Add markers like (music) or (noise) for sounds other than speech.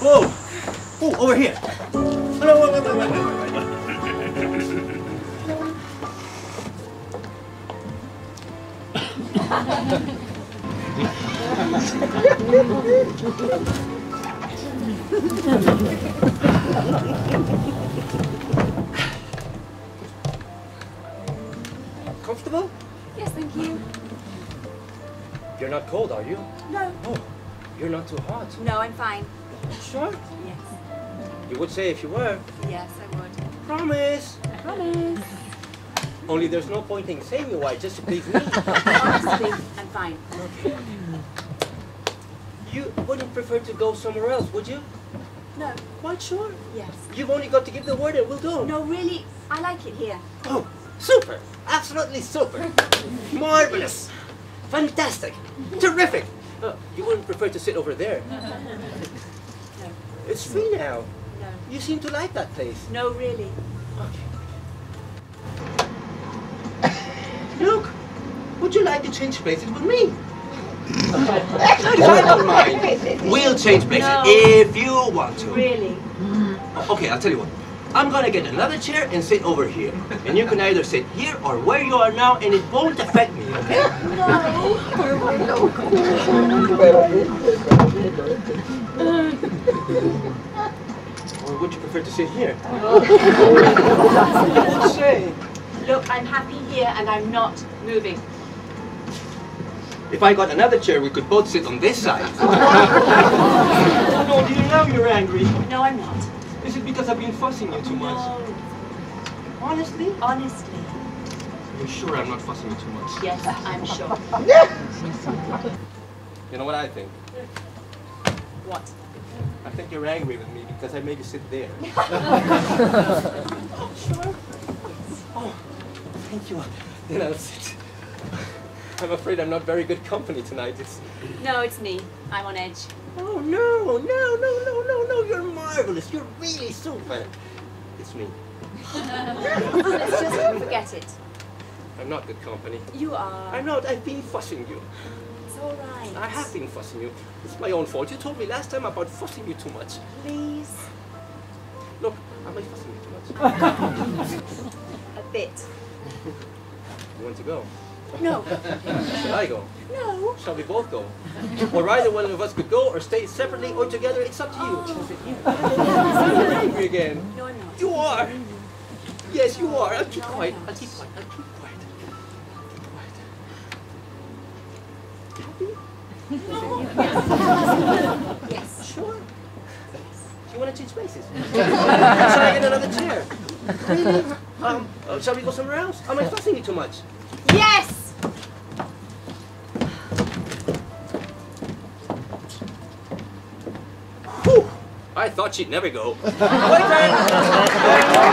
Whoa! Oh, over here. Oh, no, wait, wait, wait, wait, wait, wait. Comfortable? Yes, thank you. You're not cold, are you? No. Oh, you're not too hot. No, I'm fine. Sure? Yes. You would say if you were. Yes, I would. Promise. Promise. Only there's no point in saying you are just to please me. (laughs) Honestly, I'm fine. you wouldn't prefer to go somewhere else, would you? No. Quite sure. Yes. You've only got to give the word and we'll go. No, really, I like it here. Oh, super. Absolutely super. Marvelous. Fantastic. Terrific. Oh, you wouldn't prefer to sit over there. No. It's free now. No. You seem to like that place. No, really. Look, would you like to change places with me? I don't mind. We'll change places No. if you want to. Really. Okay, I'll tell you what. I'm gonna get another chair and sit over here. And you can either sit here or where you are now and it won't affect me, okay? (laughs) Or would you prefer to sit here? Say? (laughs) Look, I'm happy here and I'm not moving. If I got another chair, we could both sit on this side. oh (laughs) no, do you know you're angry? No, I'm not. Is it because I've been fussing you too much? No. Honestly? Honestly. You're sure I'm not fussing you too much? Yes, I'm sure. You know what I think? What? I think you're angry with me because I made you sit there. Oh, (laughs) (laughs) sure. Oh, thank you. Then I'll sit. I'm afraid I'm not very good company tonight. It's. No, it's me. I'm on edge. Oh no, no, no, no, no, no! You're marvelous. You're really super. It's me. (laughs) Let's just forget it. I'm not good company. You are. I'm not. I've been fussing you. It's all right. I have been fussing you. It's my own fault. You told me last time about fussing you too much. Please. Look, am I fussing you too much? (laughs) A bit. You want to go? No. Shall I go? No. Shall we both go? or either one of us could go or stay separately or together. It's up to you. Oh. You're angry again. No, I'm not. You are. Yes, you are. I'll keep quiet. I'll keep quiet. I'll keep quiet. Keep quiet. Happy? Yes. Sure. Do You want to change places? (laughs) shall I get another chair? Really? Um, uh, shall we go somewhere else? Am I fussing you too much? Yes! Whew. I thought she'd never go. (laughs) (laughs)